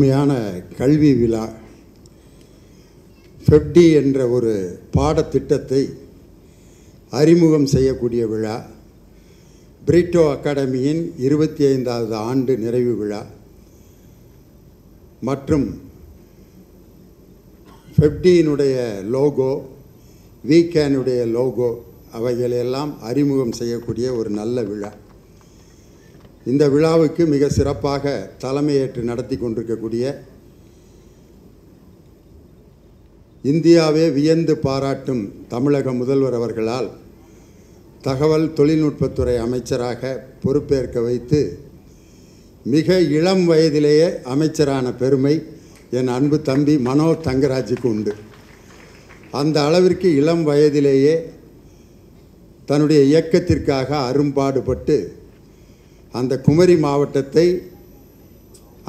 அருமையான கல்வி விழா. ஃபெப்டி என்ற ஒரு பாடத்திட்டத்தை அறிமுகம் செய்யக்கூடிய விழா. பிரிட்டோ அகாடமியின் இருபத்தி ஐந்தாவது ஆண்டு நிறைவு விழா. மற்றும் ஃபெப்டியினுடைய லோகோ வீகேனுடைய லோகோ அவைகளெல்லாம் அறிமுகம் செய்யக்கூடிய ஒரு நல்ல விழா. இந்த விழாவுக்கு மிக சிறப்பாக தலைமையேற்று நடத்தி கொண்டிருக்கக்கூடிய இந்தியாவே வியந்து பாராட்டும் தமிழக முதல்வர் அவர்களால் தகவல் தொழில்நுட்பத்துறை அமைச்சராக பொறுப்பேற்க வைத்து மிக இளம் வயதிலேயே அமைச்சரான பெருமை என் அன்பு தம்பி மனோ தங்கராஜுக்கு உண்டு. அந்த அளவிற்கு இளம் வயதிலேயே தன்னுடைய இயக்கத்திற்காக அரும்பாடுபட்டு அந்த குமரி மாவட்டத்தை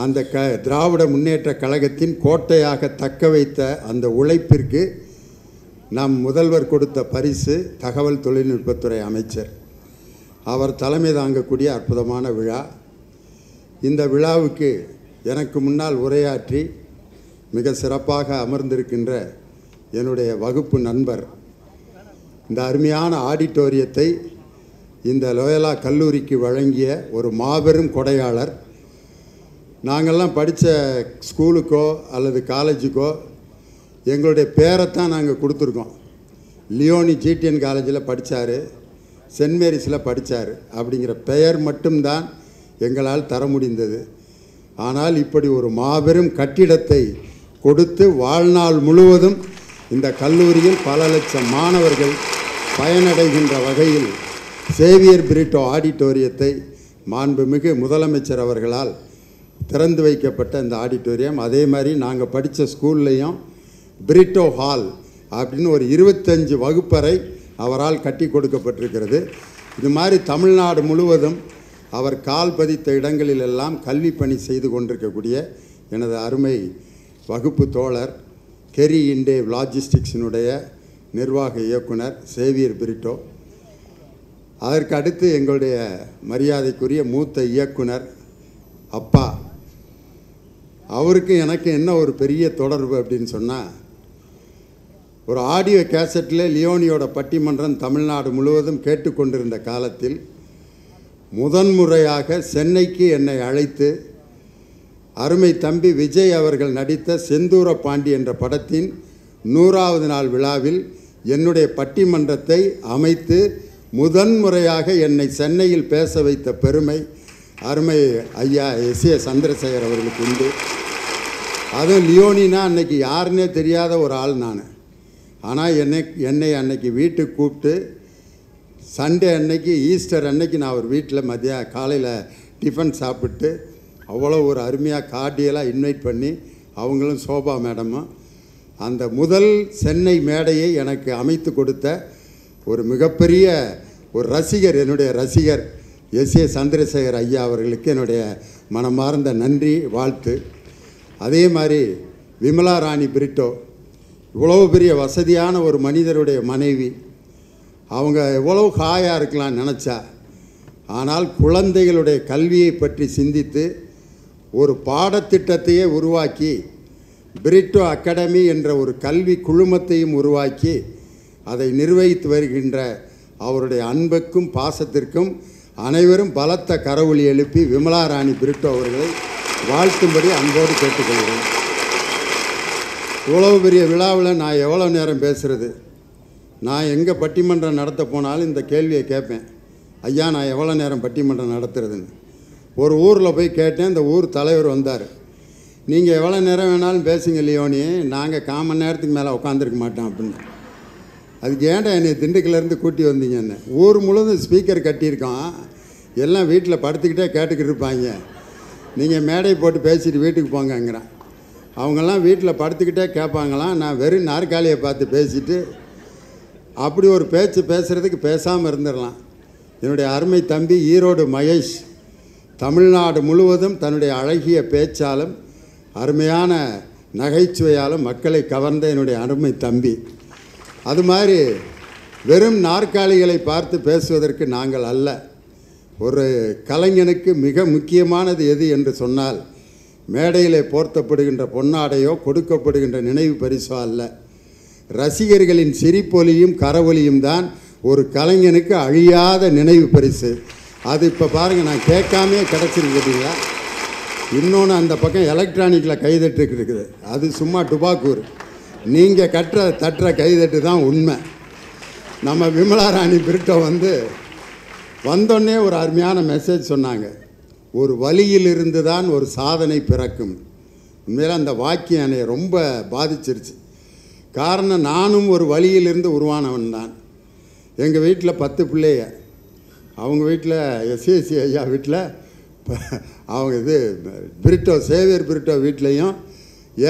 அந்த க திராவிட முன்னேற்ற கழகத்தின் கோட்டையாக தக்க வைத்த அந்த உழைப்பிற்கு நம் முதல்வர் கொடுத்த பரிசு தகவல் தொழில்நுட்பத்துறை அமைச்சர். அவர் தலைமை தாங்கக்கூடிய அற்புதமான விழா. இந்த விழாவுக்கு எனக்கு முன்னால் உரையாற்றி மிக சிறப்பாக அமர்ந்திருக்கின்ற என்னுடைய வகுப்பு நண்பர். இந்த அருமையான ஆடிட்டோரியத்தை இந்த லோயலா கல்லூரிக்கு வழங்கிய ஒரு மாபெரும் கொடையாளர். நாங்கள்லாம் படித்த ஸ்கூலுக்கோ அல்லது காலேஜுக்கோ எங்களுடைய பேரைத்தான் நாங்கள் கொடுத்துருக்கோம். லியோனி ஜிடிஎன் காலேஜில் படித்தார் சென்ட் மேரிஸில் படித்தார் அப்படிங்கிற பெயர் மட்டும்தான் எங்களால் தர முடிந்தது. ஆனால் இப்படி ஒரு மாபெரும் கட்டிடத்தை கொடுத்து வாழ்நாள் முழுவதும் இந்த கல்லூரியில் பல லட்சம் மாணவர்கள் பயனடைகின்ற வகையில் சேவியர் பிரிட்டோ ஆடிட்டோரியத்தை மாண்புமிகு முதலமைச்சர் அவர்களால் திறந்து வைக்கப்பட்ட இந்த ஆடிட்டோரியம். அதே மாதிரி நாங்கள் படித்த ஸ்கூல்லையும் பிரிட்டோ ஹால் அப்படின்னு ஒரு இருபத்தஞ்சு வகுப்பறை அவரால் கட்டி கொடுக்கப்பட்டிருக்கிறது. இது மாதிரி தமிழ்நாடு முழுவதும் அவர் கால் பதித்த இடங்களிலெல்லாம் கல்வி பணி செய்து கொண்டிருக்கக்கூடிய எனது அருமை வகுப்பு தோழர் கெரி இண்டே லாஜிஸ்டிக்ஸினுடைய நிர்வாக இயக்குனர் சேவியர் பிரிட்டோ. அதற்கு அடுத்து எங்களுடைய மரியாதைக்குரிய மூத்த இயக்குனர் அப்பா. அவருக்கு எனக்கு என்ன ஒரு பெரிய தொடர்பு அப்படின்னு சொன்னால் ஒரு ஆடியோ கேசட்டில் லியோனியோட பட்டிமன்றம் தமிழ்நாடு முழுவதும் கேட்டுக்கொண்டிருந்த காலத்தில் முதன்முறையாக சென்னைக்கு என்னை அழைத்து அருமை தம்பி விஜய் அவர்கள் நடித்த செந்தூர பாண்டி என்ற படத்தின் நூறாவது நாள் விழாவில் என்னுடைய பட்டிமன்றத்தை அமைத்து முதன்முறையாக என்னை சென்னையில் பேச வைத்த பெருமை அருமை ஐயா எஸ் ஏ சந்திரசேகர் அவர்களுக்கு உண்டு. அதுவும் லியோனினா அன்னைக்கு யாருன்னே தெரியாத ஒரு ஆள் நான். ஆனால் என்னை என்னை அன்னைக்கு வீட்டுக்கு கூப்பிட்டு சண்டே அன்னைக்கு ஈஸ்டர் அன்னைக்கு நான் ஒரு வீட்டில் மதிய காலையில் டிஃபன் சாப்பிட்டு அவ்வளோ ஒரு அருமையாக கார்டியலாக இன்வைட் பண்ணி அவங்களும் சோபா மேடமும் அந்த முதல் சென்னை மேடையை எனக்கு அமைத்து கொடுத்த ஒரு மிகப்பெரிய ஒரு ரசிகர் என்னுடைய ரசிகர் எஸ். ஏ. சந்திரசேகர் ஐயா அவர்களுக்கு என்னுடைய மனமார்ந்த நன்றி வாழ்த்து. அதே மாதிரி விமலா ராணி பிரிட்டோ இவ்வளோ பெரிய வசதியான ஒரு மனிதருடைய மனைவி. அவங்க எவ்வளோ ஹாயாக இருக்கலாம் நினச்சா ஆனால் குழந்தைகளுடைய கல்வியை பற்றி சிந்தித்து ஒரு பாடத்திட்டத்தையே உருவாக்கி பிரிட்டோ அகாடமி என்ற ஒரு கல்வி குழுமத்தையும் உருவாக்கி அதை நிர்வகித்து வருகின்ற அவருடைய அன்புக்கும் பாசத்திற்கும் அனைவரும் பலத்த கரவொலி எழுப்பி விமலா ராணி பிரிட்டோ அவர்களை வாழ்த்தும்படி அன்போடு கேட்டுக்கொள்கிறேன். இவ்வளவு பெரிய விழாவில் நான் எவ்வளோ நேரம் பேசுகிறது நான் எங்கே பட்டிமன்றம் நடத்த போனாலும் இந்த கேள்வியை கேட்பேன். ஐயா நான் எவ்வளோ நேரம் பட்டிமன்றம் நடத்துறதுன்னு. ஒரு ஊரில் போய் கேட்டேன் இந்த ஊர் தலைவர் வந்தார். நீங்கள் எவ்வளோ நேரம் வேணாலும் பேசுங்க லியோனி. நாங்கள் கால் மணி நேரத்துக்கு மேலே உட்காந்துருக்க மாட்டோம் அப்படின்னு. அதுக்கு ஏன்டா என்னை திண்டுக்கல்லேருந்து கூட்டி வந்தீங்கன்னு? ஊர் முழுவதும் ஸ்பீக்கர் கட்டியிருக்கான். எல்லாம் வீட்டில் படுத்துக்கிட்டே கேட்டுக்கிட்டு இருப்பாங்க. நீங்கள் மேடை போட்டு பேசிட்டு வீட்டுக்கு போங்கங்கிறான். அவங்கெல்லாம் வீட்டில் படுத்துக்கிட்டே கேட்பாங்களாம். நான் வெறும் நாற்காலியை பார்த்து பேசிட்டு அப்படி ஒரு பேச்சு பேசுகிறதுக்கு பேசாமல் இருந்துடலாம். என்னுடைய அருமை தம்பி ஈரோடு மகேஷ் தமிழ்நாடு முழுவதும் தன்னுடைய அழகிய பேச்சாலும் அருமையான நகைச்சுவையாலும் மக்களை கவர்ந்த என்னுடைய அருமை தம்பி. அது மாதிரி வெறும் நாற்காலிகளை பார்த்து பேசுவதற்கு நாங்கள் அல்ல. ஒரு கலைஞனுக்கு மிக முக்கியமானது எது என்று சொன்னால் மேடையிலே போர்த்தப்படுகின்ற பொன்னாடையோ கொடுக்கப்படுகின்ற நினைவு பரிசோ அல்ல. ரசிகர்களின் சிரிப்பொலியும் கரவொலியும் தான் ஒரு கலைஞனுக்கு அழியாத நினைவு பரிசு. அது இப்போ பாருங்கள் நான் கேட்காமே கிடச்சிருக்கிறீங்களா? இன்னொன்று அந்த பக்கம் எலக்ட்ரானிக்கில் கைதட்டு இருக்குது அது சும்மா டுபாக்கூர். நீங்கள் கட்டுற தட்டுற கைதட்டு தான் உண்மை. நம்ம விமலா ராணி பிரிட்டோ வந்து வந்தோடனே ஒரு அருமையான மெசேஜ் சொன்னாங்க. ஒரு வழியிலிருந்து தான் ஒரு சாதனை பிறக்கும். உண்மையில அந்த வாக்கியம் என்னை ரொம்ப பாதிச்சிருச்சு. காரணம் நானும் ஒரு வழியிலிருந்து உருவானவன் தான். எங்கள் வீட்டில் பத்து பிள்ளைய அவங்க வீட்டில் எஸ்ஏசி ஐயா வீட்டில் அவங்க இது பிரிட்டோ சேவியர் பிரிட்டோ வீட்லேயும்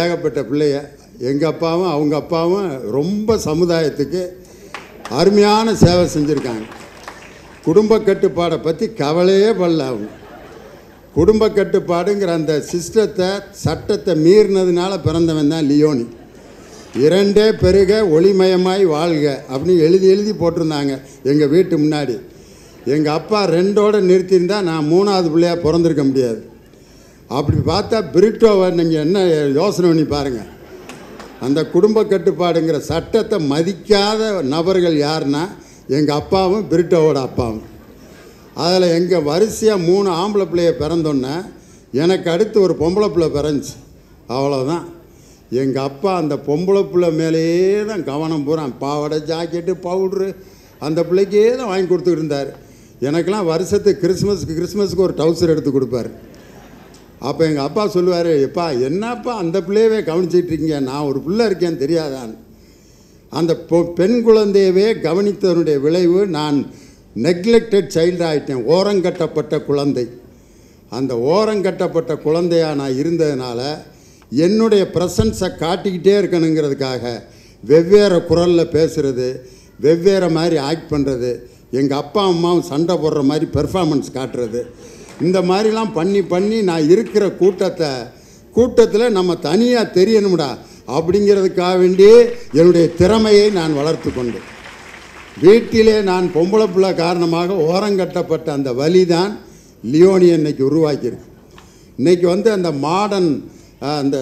ஏகப்பட்ட பிள்ளைய எங்கள் அப்பாவும் அவங்க அப்பாவும் ரொம்ப சமுதாயத்துக்கு அருமையான சேவை செஞ்சுருக்காங்க. குடும்ப கட்டுப்பாடை பற்றி கவலையே பல்ல அவங்க. குடும்ப கட்டுப்பாடுங்கிற அந்த சிஸ்டத்தை சட்டத்தை மீறினதுனால பிறந்தவன் தான் லியோனி. இரண்டே பெருக ஒளிமயமாய் வாழ்க அப்படின்னு எழுதி எழுதி போட்டிருந்தாங்க எங்கள் வீட்டு முன்னாடி. எங்கள் அப்பா ரெண்டோட நிறுத்தியிருந்தால் நான் மூணாவது பிள்ளையாக பிறந்திருக்க முடியாது. அப்படி பார்த்தா பிரிட்டோவை நீங்கள் என்ன யோசனை பண்ணி பாருங்கள் அந்த குடும்ப கட்டுப்பாடுங்கிற சட்டத்தை மதிக்காத நபர்கள் யாருன்னா எங்கள் அப்பாவும் பிரிட்டோவோட அப்பாவும். அதில் எங்கள் வரிசையாக மூணு ஆம்பளை பிள்ளைய பிறந்தோன்னே எனக்கு அடுத்து ஒரு பொம்பளை பிள்ளை பிறந்துச்சு. அவ்வளோதான் எங்கள் அப்பா அந்த பொம்பளை பிள்ளை மேலேயே தான் கவனம் பூரா பாவாடை ஜாக்கெட்டு பவுட்ரு அந்த பிள்ளைக்கே தான் வாங்கி கொடுத்துக்கிட்டு இருந்தார். எனக்கெல்லாம் வருஷத்துக்கு கிறிஸ்மஸ்க்கு கிறிஸ்மஸ்க்கு ஒரு டவுசர் எடுத்து கொடுப்பாரு. அப்போ எங்கள் அப்பா சொல்லுவார் எப்பா என்னப்பா அந்த பிள்ளையவே கவனிச்சிட்டு இருக்கீங்க? நான் ஒரு பிள்ளை இருக்கேன்னு தெரியாதான். அந்த பொ- பெண் குழந்தையவே கவனித்ததனுடைய விளைவு நான் நெக்லெக்டட் சைல்டு ஆகிட்டேன் ஓரங்கட்டப்பட்ட குழந்தை. அந்த ஓரங்கட்டப்பட்ட குழந்தையாக நான் இருந்ததுனால என்னுடைய ப்ரெசன்ஸை காட்டிக்கிட்டே இருக்கணுங்கிறதுக்காக வெவ்வேறு குரலில் பேசுகிறது வெவ்வேறு மாதிரி ஆக்ட் பண்ணுறது எங்கள் அப்பா அம்மாவும் சண்டை போடுற மாதிரி பெர்ஃபார்மன்ஸ் காட்டுறது. இந்த மாதிரிலாம் பண்ணி பண்ணி நான் இருக்கிற கூட்டத்தை கூட்டத்தில் நம்ம தனியாக தெரியணும்டா அப்படிங்கிறதுக்காக வேண்டி என்னுடைய திறமையை நான் வளர்த்து கொண்டேன். வீட்டிலே நான் பொம்பளை பிள்ளை காரணமாக ஓரங்கட்டப்பட்ட அந்த வலி தான் லியோனி இன்னைக்கு உருவாக்கியிருக்கு. இன்றைக்கி வந்து அந்த மாடர்ன் அந்த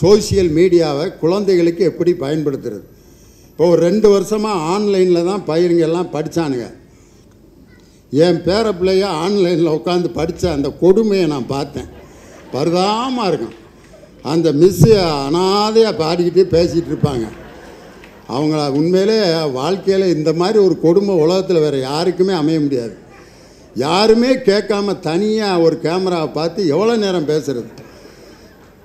சோஷியல் மீடியாவை குழந்தைகளுக்கு எப்படி பயன்படுத்துறது? இப்போ ஒரு ரெண்டு வருஷமாக ஆன்லைனில் தான் பயிருங்கெல்லாம் எல்லாம் படித்தானுங்க என் பேர பிள்ளைய ஆன்லைனில் உட்காந்து படித்த அந்த கொடுமையை நான் பார்த்தேன். பரிதாபமாக இருக்கும். அந்த மிஸ்ஸு அனாதையாக பாடிக்கிட்டே பேசிகிட்டு இருப்பாங்க. அவங்கள உண்மையிலே வாழ்க்கையில் இந்த மாதிரி ஒரு கொடுமை உலகத்தில் வேறு யாருக்குமே அமைய முடியாது. யாருமே கேட்காம தனியாக ஒரு கேமராவை பார்த்து எவ்வளோ நேரம் பேசுகிறது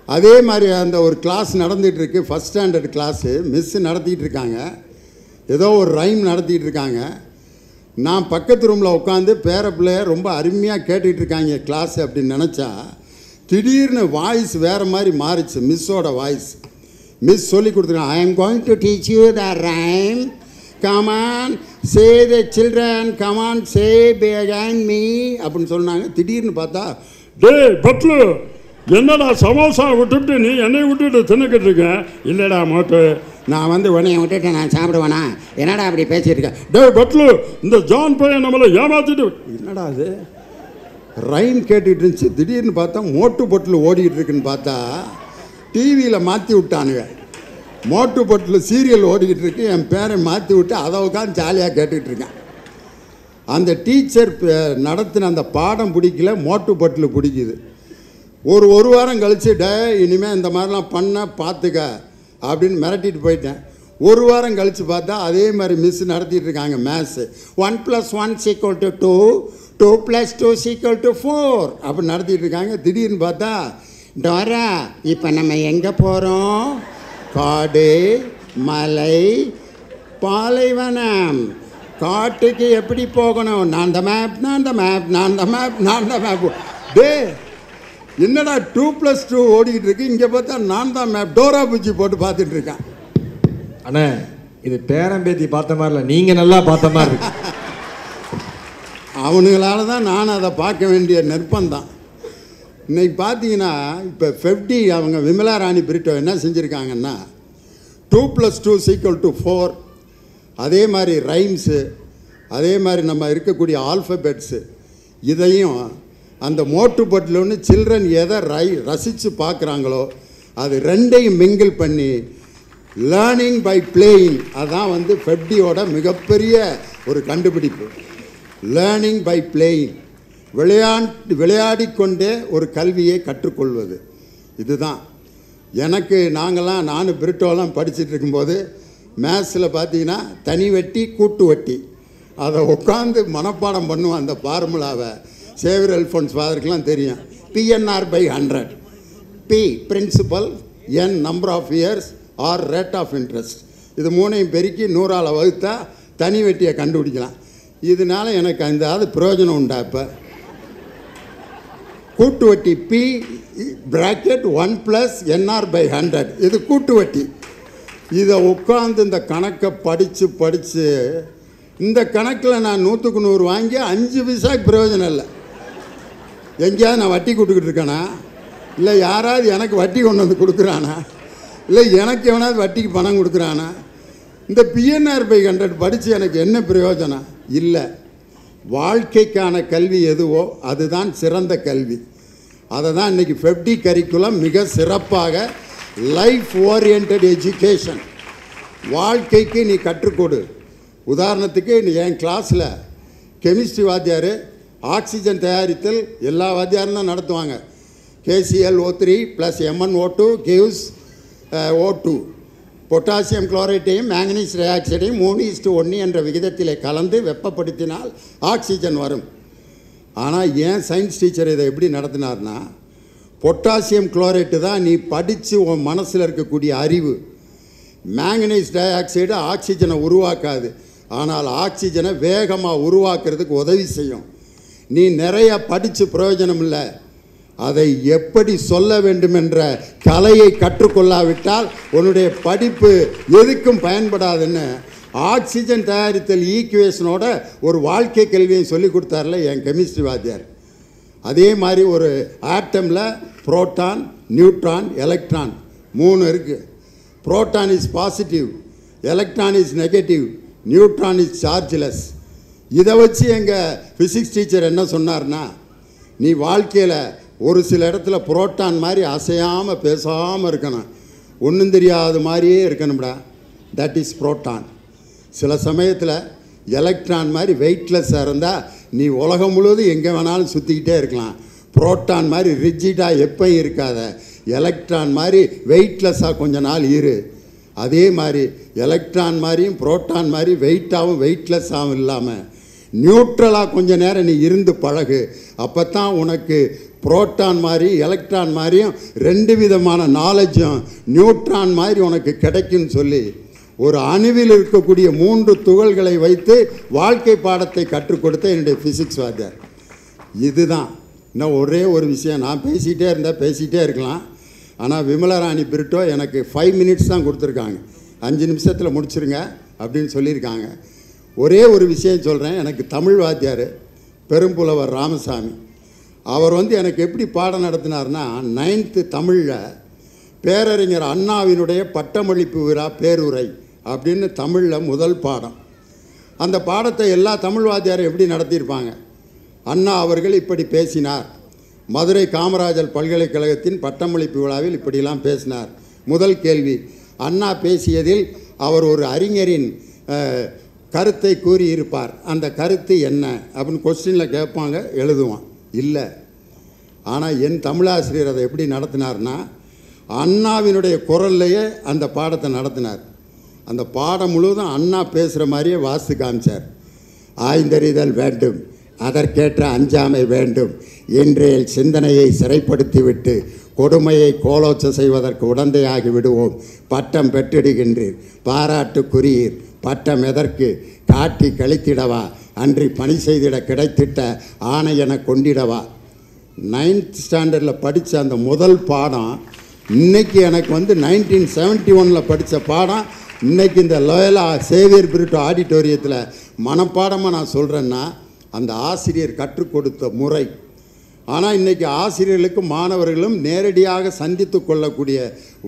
அதே மாதிரி அந்த ஒரு கிளாஸ் நடந்துகிட்ருக்கு ஃபஸ்ட் ஸ்டாண்டர்ட் கிளாஸு மிஸ்ஸு நடத்திக்கிட்டு இருக்காங்க. ஏதோ ஒரு ரைம் நடத்திக்கிட்டு இருக்காங்க. நான் பக்கத்து ரூமில் உட்காந்து பேர பிள்ளைய ரொம்ப அருமையாக கேட்டுக்கிட்டு இருக்காங்க கிளாஸ் அப்படின்னு நினச்சா திடீர்னு வாய்ஸ் வேறு மாதிரி மாறிச்சு மிஸ்ஸோட வாய்ஸ் மிஸ் சொல்லி கொடுத்துருக்கேன் I am going to teach you the rhyme come on say the children come on say pen me அப்படின்னு சொன்னாங்க. திடீர்னு பார்த்தா டேய் பட்லு என்னடா சமோசா விட்டுட்டு நீ என்னை விட்டுட்டு தின்னுக்கிட்டு இருக்க? இல்லைடா மோட்டு. நான் வந்து உடனே விட்டுட்டு நான் சாப்பிடுவேனா? என்னடா அப்படி பேசிட்டு இருக்க? டேய் பட்லு இந்த ஜான் பையன் நம்மளை ஏமாத்திட்டு என்னடா அது? ரைம் கேட்டுட்டு இருந்துச்சு. திடீர்னு பார்த்தா மோட்டு பொட்டில் ஓடிக்கிட்டு இருக்குன்னு பார்த்தா டிவியில் மாற்றி விட்டானுங்க. மோட்டு பொட்டில் சீரியல் ஓடிக்கிட்டு இருக்கு. என் பேரை மாற்றி விட்டு அதை உட்காந்து ஜாலியாக கேட்டுக்கிட்டு இருக்கேன். அந்த டீச்சர் நடத்தின அந்த பாடம் பிடிக்கல மோட்டு பொட்டில் பிடிக்குது. ஒரு ஒரு வாரம் கழிச்சு டே இனிமேல் இந்த மாதிரிலாம் பண்ண பார்த்துக்க. அப்படின்னு மிரட்டிட்டு போயிட்டேன். ஒரு வாரம் கழித்து பார்த்தா அதே மாதிரி மிஸ் நடத்திட்டு இருக்காங்க maths one plus one equal to two two plus two equal to four அப்படி நடத்திட்டு இருக்காங்க. திடீர்னு பார்த்தா டோரா இப்போ நம்ம எங்கே போகிறோம் காடு மலை பாலைவனம். காட்டுக்கு எப்படி போகணும்? நான் அந்த மேப் நான் அந்த மேப் நான் அந்த மேப் நான் அந்த மேப் டே என்னடா டூ ப்ளஸ் டூ ஓடிக்கிட்டு இருக்கு? இங்கே பார்த்தா நான் தான் மேப் டோரா பூச்சி போட்டு பார்த்துட்டு இருக்கேன் அண்ணே இது பேரம்பேத்தி பார்த்த மாதிரி இல்லை. நீங்க நல்லா பார்த்த மாதிரி இருக்கு. அவனுங்களால தான் நான் அதை பார்க்க வேண்டிய நிர்பந்தம் இன்னைக்கு பார்த்தீங்கன்னா இப்போ ஃபெஃப்டி அவங்க விமலா ராணி பிரிட்டோ என்ன செஞ்சுருக்காங்கன்னா two plus two equal to four அதே மாதிரி ரைம்ஸு அதே மாதிரி நம்ம இருக்கக்கூடிய ஆல்ஃபபெட்ஸு இதையும் அந்த மோட்டு பட்லோன்னு சில்ட்ரன் எதை ரை ரசித்து பார்க்குறாங்களோ அது ரெண்டையும் மிங்கிள் பண்ணி லேர்னிங் பை பிளேயிங் அதுதான் வந்து ஃபெப்டியோட மிகப்பெரிய ஒரு கண்டுபிடிப்பு. லேர்னிங் பை பிளேயிங் விளையாண்டு விளையாடிக்கொண்டே ஒரு கல்வியை கற்றுக்கொள்வது. இதுதான். எனக்கு நாங்கள்லாம் நானும் பிரிட்டோலாம் படிச்சுட்டு இருக்கும்போது மேத்ஸில் பார்த்தீங்கன்னா தனி வட்டி கூட்டு வட்டி. அதை உட்காந்து மனப்பாடம் பண்ணுவோம் அந்த ஃபார்முலாவை சேவியர் அல்ஃபோன்ஸ் ஃபாதருக்கெலாம் தெரியும். PNR by hundred P principal N number of years R rate of interest இது மூணையும் பெருக்கி நூறால் வகுத்தா தனி வெட்டியை கண்டுபிடிக்கலாம். இதனால எனக்கு அந்த அது பிரயோஜனம் உண்டா இப்போ? கூட்டு வட்டி P bracket one plus NR by hundred இது கூட்டு வட்டி. இதை உட்காந்து இந்த கணக்கை படித்து படித்து இந்த கணக்கில் நான் நூற்றுக்கு நூறு வாங்கி அஞ்சு பைசாக்கு பிரயோஜனம் இல்லை. எங்கேயாவது நான் வட்டி கொடுத்துக்கிட்டு இருக்கேனா? இல்லை யாராவது எனக்கு வட்டி கொண்டு வந்து கொடுக்குறானா? இல்லை எனக்கு எவனாவது வட்டிக்கு பணம் கொடுக்குறானா? இந்த பிஎன்ஆர் பை ஹண்ட்ரட் படித்து எனக்கு என்ன பிரயோஜனம்? இல்லை. வாழ்க்கைக்கான கல்வி எதுவோ அதுதான் சிறந்த கல்வி. அதை தான் இன்றைக்கி ஃபெப்டி கரிக்குலம் மிக சிறப்பாக லைஃப் ஓரியன்ட் எஜுகேஷன் வாழ்க்கைக்கு நீ கற்றுக்கொடு. உதாரணத்துக்கு நீ என் கிளாஸில் கெமிஸ்ட்ரி வாத்தியார் ஆக்சிஜன் தயாரித்தல் எல்லா வாத்தியாரும் தான் நடத்துவாங்க. KCL O three plus MN O two gives O two potassium குளோரைட்டையும் manganese di ஆக்சைடையும் மூணு இஸ்டு ஒன்று என்ற விகிதத்திலே கலந்து வெப்பப்படுத்தினால் ஆக்சிஜன் வரும். ஆனால் ஏன் சயின்ஸ் டீச்சர் இதை எப்படி நடத்தினார்னா பொட்டாசியம் குளோரைட்டு தான் நீ படித்து உன் மனசில் இருக்கக்கூடிய அறிவு. மேங்கனீஸ் டை ஆக்சைடு ஆக்சிஜனை உருவாக்காது. ஆனால் ஆக்சிஜனை வேகமாக உருவாக்குறதுக்கு உதவி செய்யும். நீ நிறைய படித்து பிரயோஜனம் இல்லை அதை எப்படி சொல்ல வேண்டும் என்ற கலையை கற்றுக்கொள்ளாவிட்டால் உன்னுடைய படிப்பு எதுக்கும் பயன்படாதுன்னு ஆக்சிஜன் தயாரித்தல் ஈக்குவேஷனோட ஒரு வாழ்க்கை கல்வியை சொல்லி கொடுத்தார்ல என் கெமிஸ்ட்ரி வாத்தியார். அதே மாதிரி ஒரு ஆட்டமில் புரோட்டான் நியூட்ரான் எலக்ட்ரான் மூணு இருக்குது proton is positive electron is negative neutron is chargeless. இதை வச்சு எங்கள் ஃபிசிக்ஸ் டீச்சர் என்ன சொன்னார்னா நீ வாழ்க்கையில் ஒரு சில இடத்துல புரோட்டான் மாதிரி அசையாமல் பேசாமல் இருக்கணும். ஒன்றும் தெரியாத மாதிரியே இருக்கணும்டா. தட் இஸ் புரோட்டான் சில சமயத்தில் எலக்ட்ரான் மாதிரி வெயிட்லெஸ்ஸாக இருந்தால் நீ உலகம் முழுவதும் எங்கே வேணாலும் சுற்றிக்கிட்டே இருக்கலாம். புரோட்டான் மாதிரி ரிஜிடாக எப்பயும் இருக்காத. எலக்ட்ரான் மாதிரி வெயிட்லெஸ்ஸாக கொஞ்ச நாள் இரு. அதே மாதிரி எலக்ட்ரான் மாதிரியும் புரோட்டான் மாதிரி வெயிட்டாகவும் வெயிட்லெஸ்ஸாகவும் இல்லாமல் நியூட்ரலாக கொஞ்ச நேரம் நீ இருந்து பழகு. அப்போ தான் உனக்கு புரோட்டான் மாதிரி எலக்ட்ரான் மாதிரியும் ரெண்டு விதமான நாலேஜும் நியூட்ரான் மாதிரி உனக்கு கிடைக்கும்னு சொல்லி. ஒரு அணுவில் இருக்கக்கூடிய மூன்று துகள்களை வைத்து வாழ்க்கை பாடத்தை கற்றுக் கொடுத்த என்னுடைய ஃபிசிக்ஸ் வாத்தியார். இதுதான். இன்னும் ஒரே ஒரு விஷயம். நான் பேசிகிட்டே இருந்தால் பேசிகிட்டே இருக்கலாம். ஆனால் விமலராணி பிரிட்டோ எனக்கு ஃபைவ் மினிட்ஸ் தான் கொடுத்துருக்காங்க. அஞ்சு நிமிஷத்தில் முடிச்சிருங்க அப்படின்னு சொல்லியிருக்காங்க. ஒரே ஒரு விஷயம் சொல்கிறேன் எனக்கு தமிழ் வாத்தியார் பெரும்புலவர் ராமசாமி. அவர் வந்து எனக்கு எப்படி பாடம் நடத்தினார்னா நைன்த்து தமிழில் பேரறிஞர் அண்ணாவினுடைய பட்டமளிப்பு விழா பேருரை அப்படின்னு தமிழில் முதல் பாடம். அந்த பாடத்தை எல்லா தமிழ் வாத்தியாரும் எப்படி நடத்தியிருப்பாங்க? அண்ணா அவர்கள் இப்படி பேசினார். மதுரை காமராஜர் பல்கலைக்கழகத்தின் பட்டமளிப்பு விழாவில் இப்படிலாம் பேசினார். முதல் கேள்வி அண்ணா பேசியதில் அவர் ஒரு அறிஞரின் கருத்தை கூறியிருப்பார். அந்த கருத்து என்ன? அப்படின்னு கொஸ்டினில் கேட்பாங்க எழுதுவான். இல்லை. ஆனால் என் தமிழாசிரியர் அதை எப்படி நடத்தினார்னா அண்ணாவினுடைய குரல்லையே அந்த பாடத்தை நடத்தினார். அந்த பாடம் முழுவதும் அண்ணா பேசுகிற மாதிரியே வாசித்து காமிச்சார். ஆய்ந்தறிதல் வேண்டும். அதற்கேற்ற அஞ்சாமை வேண்டும். இன்றைய சிந்தனையை சிறைப்படுத்திவிட்டு கொடுமையை கோலோச்ச செய்வதற்கு உடந்தையாகி விடுவோம். பட்டம் பெற்றிடுகின்றீர். பாராட்டுக்குரியீர். பட்டம் எதற்கு காட்டி கழித்திடவா? அன்றி பணி செய்திட கிடைத்திட்ட ஆணை என கொண்டிடவா? நைன்த் ஸ்டாண்டர்டில் படித்த அந்த முதல் பாடம் இன்னைக்கு எனக்கு வந்து நைன்டீன் செவன்ட்டி ஒனில் படித்த பாடம் இன்னைக்கு இந்த லோயலா சேவியர் பிரிட்டோ ஆடிட்டோரியத்தில் மனப்பாடமாக நான் சொல்கிறேன்னா அந்த ஆசிரியர் கற்றுக் கொடுத்த முறை. ஆனால் இன்றைக்கி ஆசிரியர்களுக்கும் மாணவர்களும் நேரடியாக சந்தித்து கொள்ளக்கூடிய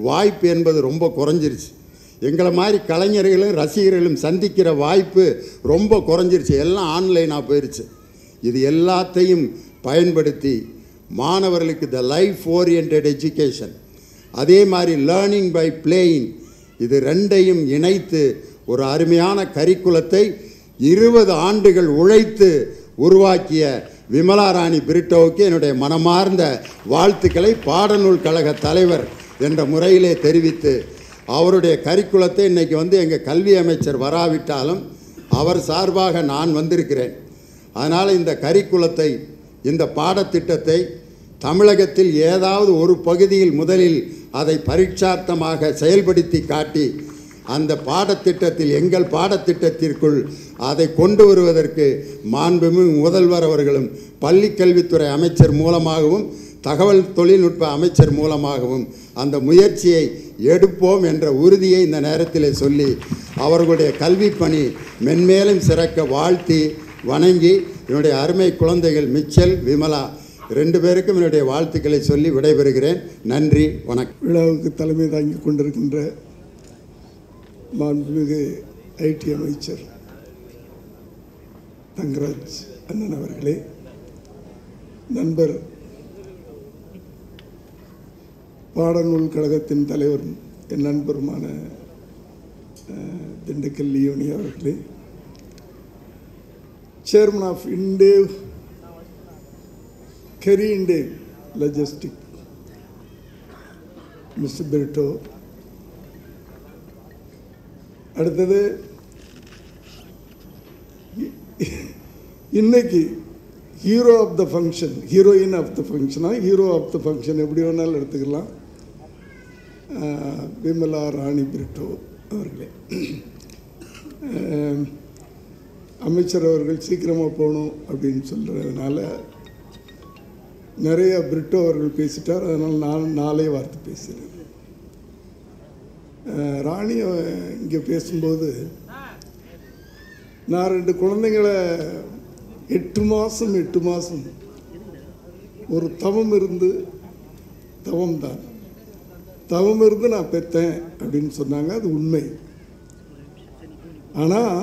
வாய்ப்பு என்பது ரொம்ப குறைஞ்சிருச்சு. எங்களை மாதிரி கலைஞர்களும் ரசிகர்களும் சந்திக்கிற வாய்ப்பு ரொம்ப குறைஞ்சிருச்சு. எல்லாம் ஆன்லைனாக போயிடுச்சு இது எல்லாத்தையும் பயன்படுத்தி மாணவர்களுக்கு த லைஃப் ஓரியன்ட் எஜுகேஷன் அதே மாதிரி லேர்னிங் பை பிளேயிங் இது ரெண்டையும் இணைத்து ஒரு அருமையான கரிக்குலத்தை இருபது ஆண்டுகள் உழைத்து உருவாக்கிய விமலா ராணி பிரிட்டோவுக்கு என்னுடைய மனமார்ந்த வாழ்த்துக்களை பாடநூல் கழக தலைவர் என்ற முறையிலே தெரிவித்து அவருடைய கரிக்குலத்தை இன்றைக்கி வந்து எங்கள் கல்வி அமைச்சர் வராவிட்டாலும் அவர் சார்பாக நான் வந்திருக்கிறேன். அதனால் இந்த கரிக்குலத்தை இந்த பாடத்திட்டத்தை தமிழகத்தில் ஏதாவது ஒரு பகுதியில் முதலில் அதை பரீட்சார்த்தமாக செயல்படுத்தி காட்டி அந்த பாடத்திட்டத்தில் எங்கள் பாடத்திட்டத்திற்குள் அதை கொண்டு வருவதற்கு மாண்புமிகு முதல்வர் அவர்களும் பள்ளிக்கல்வித்துறை அமைச்சர் மூலமாகவும் தகவல் தொழில்நுட்ப அமைச்சர் மூலமாகவும் அந்த முயற்சியை எடுப்போம் என்ற உறுதியை இந்த நேரத்தில் சொல்லி அவர்களுடைய கல்வி பணி மென்மேலும் சிறக்க வாழ்த்தி வணங்கி என்னுடைய அருமை குழந்தைகள் மிச்சல் விமலா ரெண்டு பேருக்கும் என்னுடைய வாழ்த்துக்களை சொல்லி விடைபெறுகிறேன். நன்றி வணக்கம். விழாவுக்கு தலைமை தாங்கி கொண்டிருக்கின்ற மாண்புமிகு ஐடி அமைச்சர் தங்கராஜ் அண்ணன் அவர்களே நண்பர் பாடநூல் கழகத்தின் தலைவர் என் நண்பருமான திண்டுக்கல் லியோனி அவர்களே. Chairman of Indev Gehry Indev லஜஸ்டிக் mister Britto அடுத்தது இன்னைக்கு hero of the function heroine of the ஃபங்க்ஷனா hero of the function எப்படி வேணாலும் எடுத்துக்கலாம். விமலா ராணி பிரிட்டோ அவர்களே. அமைச்சர் அவர்கள் சீக்கிரமாக போகணும் அப்படின்னு சொல்கிறதுனால நிறைய பிரிட்டோ அவர்கள் பேசிட்டார். அதனால் நான் நாளே வார்த்தை பேசுகிறேன். ராணி இங்கே பேசும்போது நான் ரெண்டு குழந்தைங்களை எட்டு மாதம் எட்டு மாதம் ஒரு தவம் இருந்து தவம் தான் தவம் இருந்து நான் பெற்றேன் அப்படின்னு சொன்னாங்க அது உண்மை. ஆனால்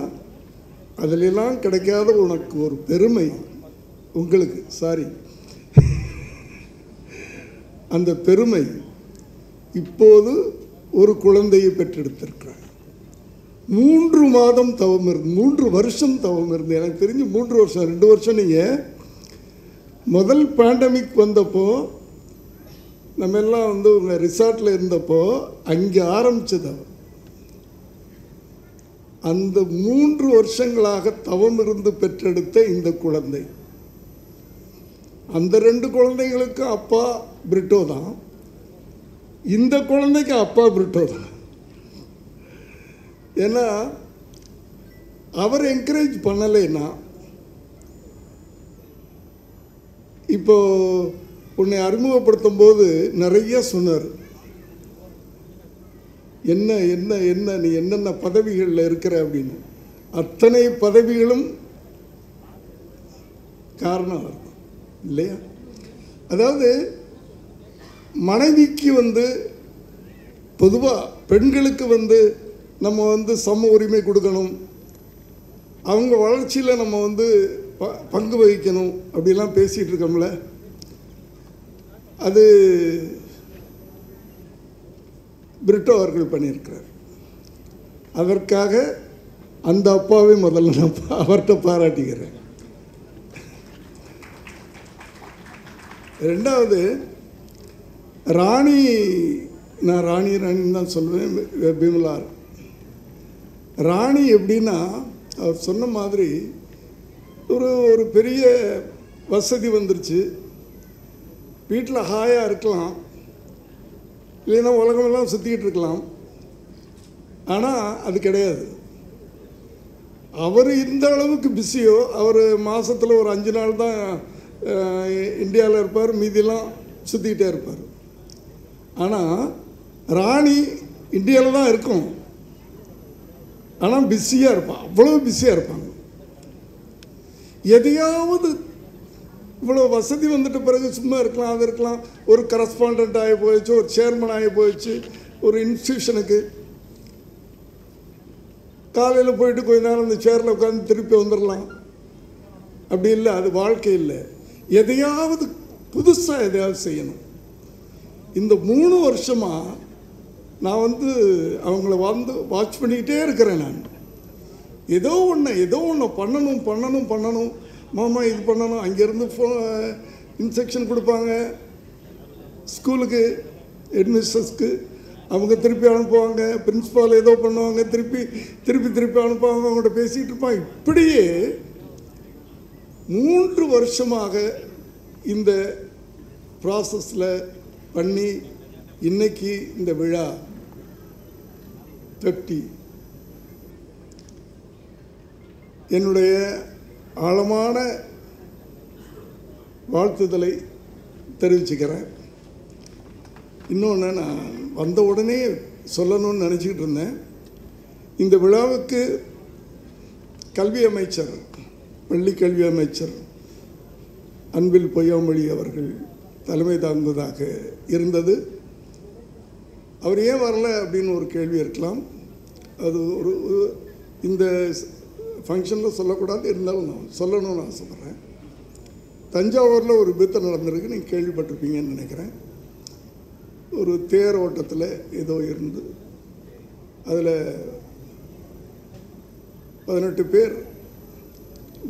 அதிலெல்லாம் கிடைக்காத உனக்கு ஒரு பெருமை உங்களுக்கு சாரி அந்த பெருமை இப்போது ஒரு குழந்தையை பெற்றெடுத்திருக்கிறார். மூன்று மாதம் தவம் இருந்து மூன்று வருஷம் தவம் இருந்து எனக்கு தெரிஞ்சு மூன்று வருஷம் ரெண்டு வருஷம் நீங்கள் முதல் பேண்டமிக் வந்தப்போ நம்ம எல்லாம் வந்து உங்கள் ரிசார்ட்டில் இருந்தப்போ அங்கே ஆரம்பித்தது அவர் அந்த மூன்று வருஷங்களாக தவம் இருந்து பெற்றெடுத்த இந்த குழந்தை. அந்த ரெண்டு குழந்தைங்களுக்கும் அப்பா பிரிட்டோ தான். இந்த குழந்தைக்கு அப்பா பிரிட்டோ தான். ஏன்னா அவர் என்கரேஜ் பண்ணலைன்னா இப்போ உன்னை அறிமுகப்படுத்தும் போது நிறைய சொன்னார். என்ன என்ன என்ன நீ என்னென்ன பதவிகளில் இருக்கிற அப்படின்னு. அத்தனை பதவிகளும் காரணம் இல்லையா? அதாவது மனைவிக்கு வந்து பொதுவாக பெண்களுக்கு வந்து நம்ம வந்து சம உரிமை கொடுக்கணும். அவங்க வளர்ச்சியில் நம்ம வந்து ப பங்கு வகிக்கணும். அப்படிலாம் பேசிகிட்டு இருக்கோம்ல. அது பிரிட்டோ அவர்கள் பண்ணியிருக்கிறார். அதற்காக அந்த அப்பாவை முதல்ல நான் அவர்கிட்ட பாராட்டிக்கிறேன் ரெண்டாவது ராணி நான் ராணி ராணின்னு தான் சொல்லுவேன் பிமலார் விமலா. ராணி எப்படின்னா அவர் சொன்ன மாதிரி ஒரு ஒரு பெரிய வசதி வந்துருச்சு. வீட்டில் ஹாயாக இருக்கலாம். இல்லைன்னா உலகமெல்லாம் சுற்றிக்கிட்டு இருக்கலாம். ஆனால் அது கிடையாது. அவர் இந்த அளவுக்கு பிஸியோ அவர் மாதத்தில் ஒரு அஞ்சு நாள் தான் இந்தியாவில் இருப்பார் மீதியெல்லாம் சுற்றிக்கிட்டே இருப்பார். ஆனால் ராணி இந்தியாவில் தான் இருக்கும். ஆனால் பிஸியாக இருப்பான் அவ்வளோ பிஸியாக இருப்பாங்க. எதையாவது இவ்வளோ வசதி வந்துட்டு பிறகு சும்மா இருக்கலாம் அது இருக்கலாம். ஒரு கரஸ்பாண்டன்ட் ஆகி போயிடுச்சு ஒரு சேர்மன் ஆகி போயிடுச்சு ஒரு இன்ஸ்டியூஷனுக்கு காலையில் போயிட்டு கொஞ்ச நேரம் அந்த சேரில் உட்காந்து திருப்பி வந்துடலாம் அப்படி இல்லை அது வாழ்க்கை இல்லை. எதையாவது புதுசாக எதையாவது செய்யணும். இந்த மூணு வருஷமாக நான் வந்து அவங்கள வந்து வாட்ச் பண்ணிக்கிட்டே இருக்கிறேன் நான். ஏதோ ஒன்று ஏதோ ஒன்று பண்ணணும் பண்ணணும் பண்ணணும். மாமா இது பண்ணணும். அங்கேருந்து ஃபோ இன்ஸ்ட்ரக்ஷன் கொடுப்பாங்க. ஸ்கூலுக்கு ஹெட்மிஸ்டர்ஸ்க்கு அவங்க திருப்பி அனுப்புவாங்க. பிரின்ஸ்பால் ஏதோ பண்ணுவாங்க. திருப்பி திருப்பி திருப்பி அனுப்புவாங்க அவங்கள்ட்ட பேசிகிட்டு இருப்பாங்க. இப்படியே மூன்று வருஷமாக இந்த ப்ராசஸில் பண்ணி இன்னைக்கு இந்த விழா ஃபிஃப்டி என்னுடைய ஆழமான வாழ்த்துதலை தெரிவிச்சுக்கிறேன். இன்னொன்று நான் வந்த உடனே சொல்லணும்னு நினச்சிக்கிட்டு இருந்தேன். இந்த விழாவுக்கு கல்வி அமைச்சர் பள்ளி கல்வி அமைச்சர் அன்பில் பொய்யாமொழி அவர்கள் தலைமை தாங்குவதாக இருந்தது. அவர் ஏன் வரல அப்படின்னு ஒரு கேள்வி இருக்கலாம். அது ஒரு ஒரு- இந்த ஃபங்க்ஷனில் சொல்லக்கூடாது இருந்தாலும் நான் சொல்லணும்னு ஆசைப்பட்றேன் தஞ்சாவூரில் ஒரு விபத்து நடந்திருக்கு நீங்கள் கேள்விப்பட்டிருப்பீங்கன்னு நினைக்கிறேன். ஒரு தேர் ஓட்டத்தில் ஏதோ இருந்து அதில் பதினெட்டு பேர்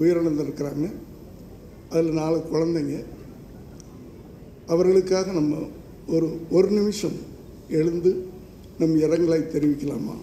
உயிரிழந்திருக்கிறாங்க. அதில் நாலு குழந்தைங்க. அவர்களுக்காக நம்ம ஒரு ஒரு நிமிஷம் எழுந்து நம் இரங்கலை தெரிவிக்கலாமா?